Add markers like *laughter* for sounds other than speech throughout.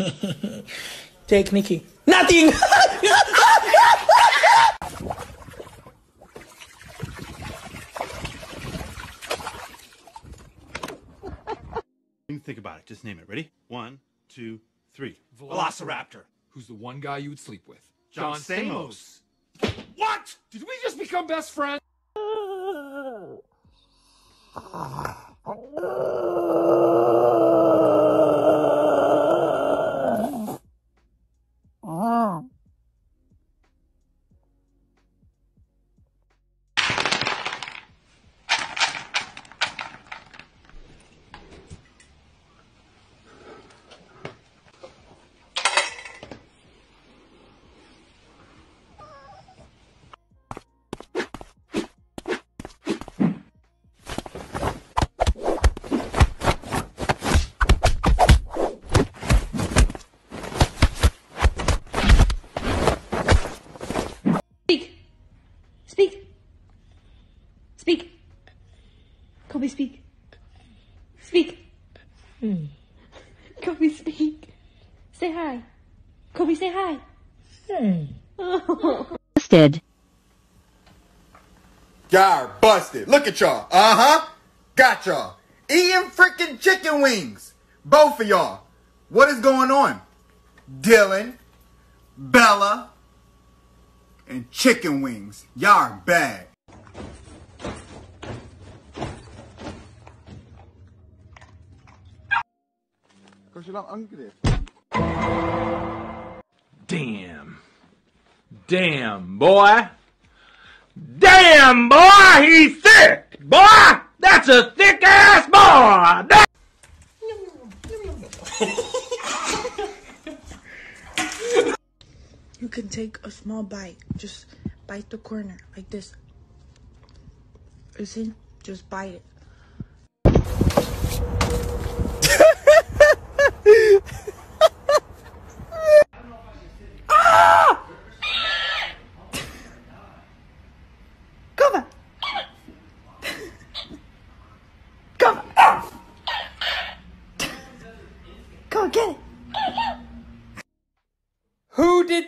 *laughs* Take Nikki. Nothing! *laughs* Think about it. Just name it. Ready? One, two, three. Velociraptor. Who's the one guy you would sleep with? John Stamos. What? Did we just become best friends? *laughs* Kobe, speak. Say hi. Kobe, say hi. *laughs* Busted. Y'all busted. Look at y'all. Uh huh. Got y'all. Eating freaking chicken wings. Both of y'all. What is going on? Dylan, Bella, and chicken wings. Y'all are bad. Damn. Damn, boy. Damn, boy, he's thick. Boy, that's a thick ass boy. That- You can take a small bite. Just bite the corner like this. You see? Just bite it. Come Come on. Come on, get it. Who did...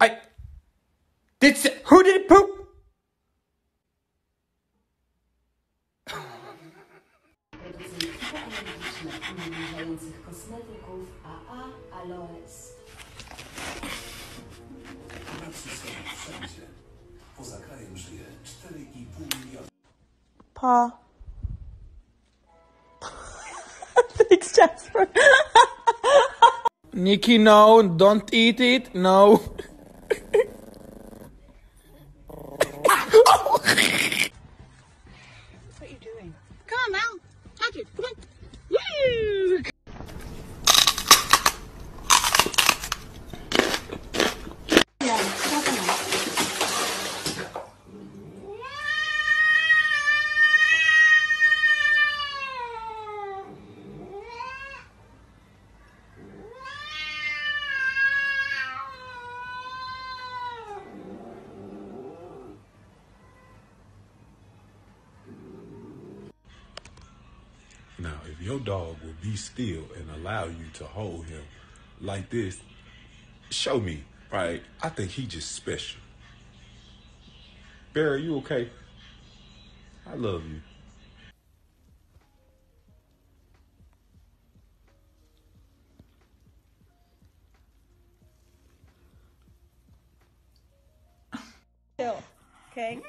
I... Did... Who did poop? zbliżających kosmetyków AA Aloes. Paw. Thanks, Jasper. *laughs* Nikki, no, don't eat it. No. Now, if your dog will be still and allow you to hold him like this, show me, right? I think he just special. Barry, you okay? I love you. Okay.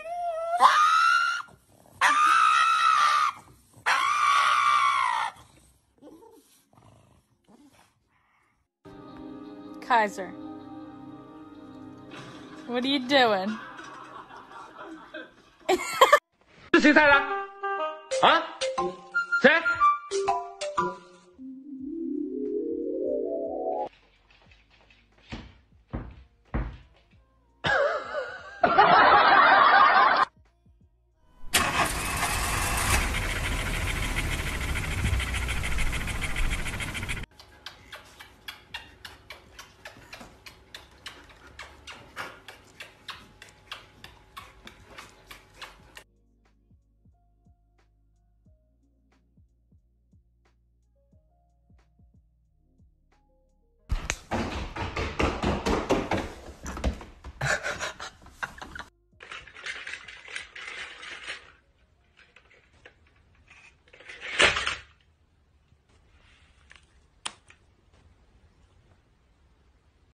Kaiser. What are you doing? *laughs* 是谁猜的？啊？谁？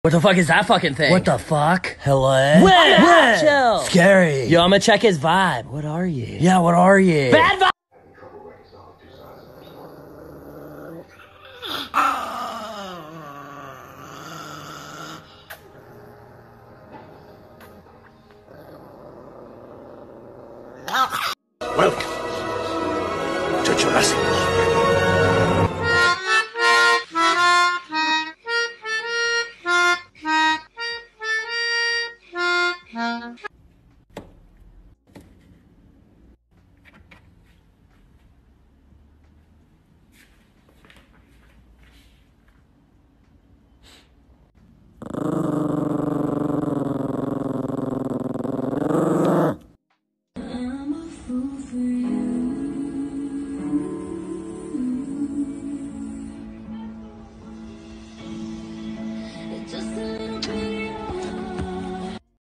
What the fuck is that fucking thing? What the fuck? Hello? What? Chill. Scary. Yo, I'm gonna check his vibe. What are you? Yeah, what are you? Bad vibe!